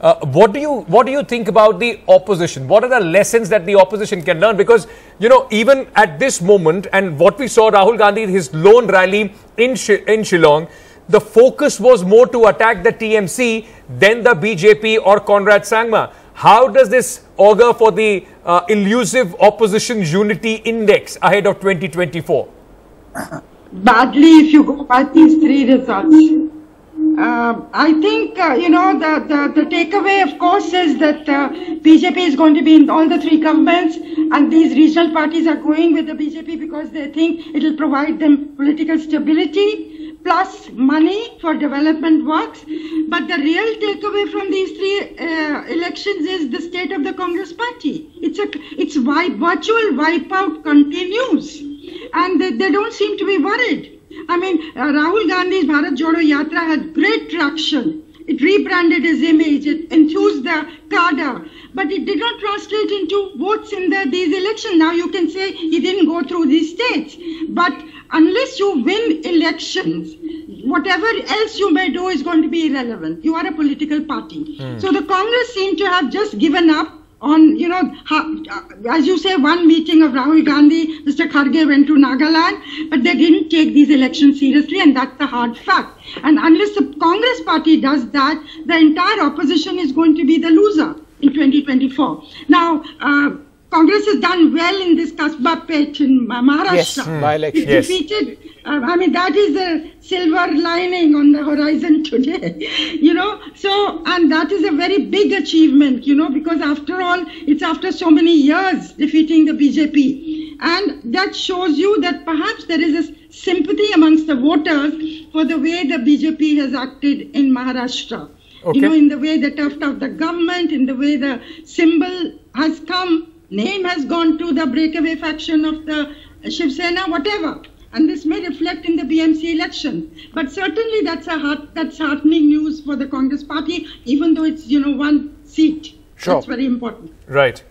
Uh, what do you what do you think about the opposition? What are the lessons that the opposition can learn? Because you know, even at this moment, and what we saw Rahul Gandhi his lone rally in Sh- in Shillong, the focus was more to attack the TMC than the BJP or Conrad Sangma. How does this augur for the uh, elusive opposition unity index ahead of 2024? Badly, if you go by these three results. Uh, I think, uh, you know, the, the, the, takeaway, of course, is that uh, BJP is going to be in all the three governments, and these regional parties are going with the BJP because they think it will provide them political stability plus money for development works. But the real takeaway from these three uh, elections is the state of the Congress party. It's a it's wipe, virtual wipeout continues, and they, they don't seem to be worried. I mean, uh, Rahul Gandhi's Bharat Jodo Yatra had great traction. It rebranded his image, it enthused the cadre, but it did not translate into votes in the, these elections. Now you can say he didn't go through these states, but unless you win elections, whatever else you may do is going to be irrelevant. You are a political party. Mm. So the Congress seemed to have just given up on, you know, uh, as you say, one meeting of Rahul Gandhi, Mr. Kharge went to Nagaland, but they didn't take these elections seriously, and that's the hard fact. And unless the Congress party does that, the entire opposition is going to be the loser in 2024. Now, uh, Congress has done well in this Kasba Peth in Maharashtra. Yes, by election. Yes. defeated. Uh, I mean, that is a silver lining on the horizon today. you know, so and that is a very big achievement. You know, because after all, it's after so many years defeating the BJP, and that shows you that perhaps there is a sympathy amongst the voters for the way the BJP has acted in Maharashtra. Okay. You know, in the way the tuft of the government, in the way the symbol has come name has gone to the breakaway faction of the Shiv Sena, whatever. And this may reflect in the BMC election. But certainly that's a heart, that's heartening news for the Congress party, even though it's, you know, one seat. Sure. That's very important. Right.